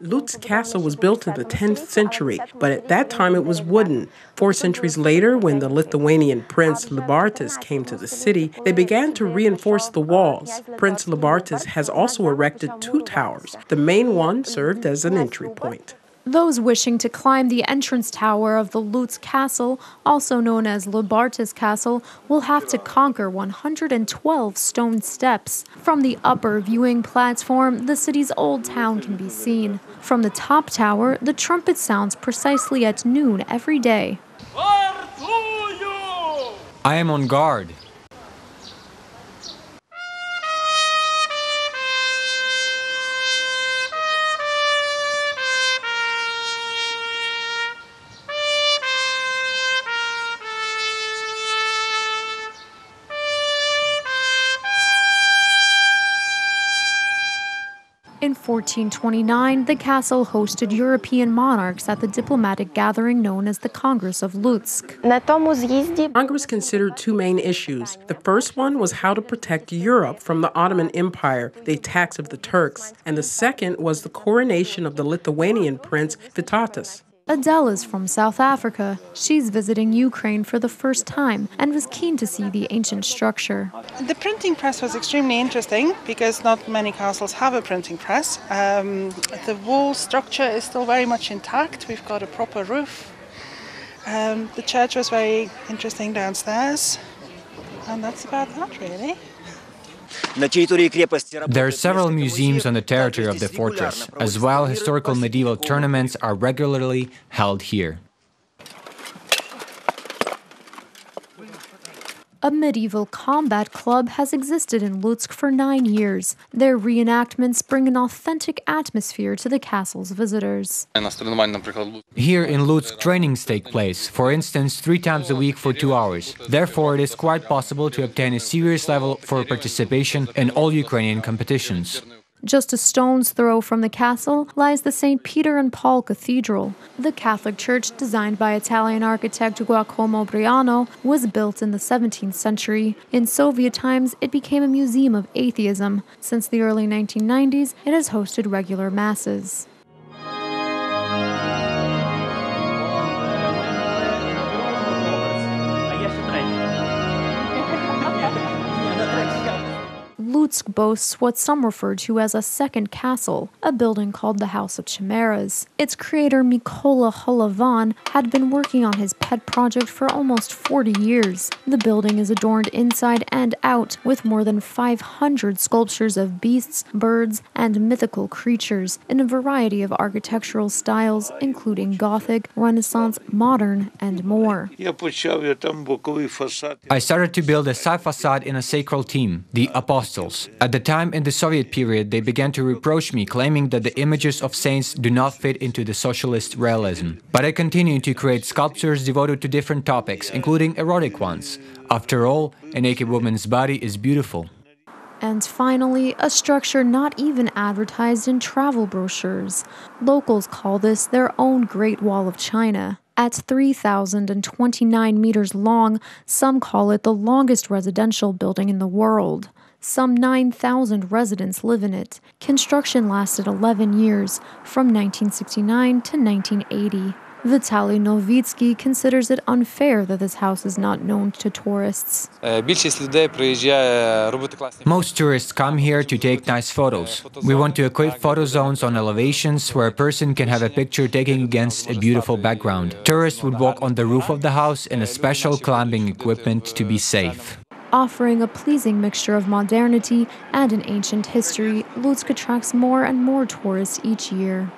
Lutsk Castle was built in the 10th century, but at that time it was wooden. Four centuries later, when the Lithuanian prince Liubartas came to the city, they began to reinforce the walls. Prince Liubartas has also erected two towers. The main one served as an entry point. Those wishing to climb the entrance tower of the Lutsk Castle, also known as Liubartas Castle, will have to conquer 112 stone steps. From the upper viewing platform, the city's old town can be seen. From the top tower, the trumpet sounds precisely at noon every day. I am on guard. In 1429, the castle hosted European monarchs at the diplomatic gathering known as the Congress of Lutsk. Congress considered two main issues. The first one was how to protect Europe from the Ottoman Empire, the attacks of the Turks, and the second was the coronation of the Lithuanian prince Vytautas. Adele is from South Africa. She's visiting Ukraine for the first time and was keen to see the ancient structure. The printing press was extremely interesting because not many castles have a printing press. Um, the wall structure is still very much intact. We've got a proper roof. Um, the church was very interesting downstairs. And that's about that, really. There are several museums on the territory of the fortress, as well historical medieval tournaments are regularly held here. A medieval combat club has existed in Lutsk for nine years. Their reenactments bring an authentic atmosphere to the castle's visitors. Here in Lutsk, trainings take place, for instance, three times a week for two hours. Therefore, it is quite possible to obtain a serious level for participation in all Ukrainian competitions. Just a stone's throw from the castle lies the St. Peter and Paul Cathedral. The Catholic church, designed by Italian architect Giacomo Briano, was built in the 17th century. In Soviet times, it became a museum of atheism. Since the early 1990s, it has hosted regular masses. Lutsk boasts what some refer to as a second castle, a building called the House of Chimeras. Its creator Mikola Holovan had been working on his pet project for almost 40 years. The building is adorned inside and out with more than 500 sculptures of beasts, birds, and mythical creatures in a variety of architectural styles, including Gothic, Renaissance, Modern, and more. I started to build a side facade in a sacral team, the Apostles. At the time in the Soviet period, they began to reproach me, claiming that the images of saints do not fit into the socialist realism. But I continued to create sculptures devoted to different topics, including erotic ones. After all, a naked woman's body is beautiful. And finally, a structure not even advertised in travel brochures. Locals call this their own Great Wall of China. At 3,029 meters long, some call it the longest residential building in the world. Some 9,000 residents live in it. Construction lasted 11 years, from 1969 to 1980. Vitaly Novitsky considers it unfair that this house is not known to tourists. Most tourists come here to take nice photos. We want to equip photo zones on elevations where a person can have a picture taken against a beautiful background. Tourists would walk on the roof of the house in a special climbing equipment to be safe. Offering a pleasing mixture of modernity and an ancient history, Lutsk attracts more and more tourists each year.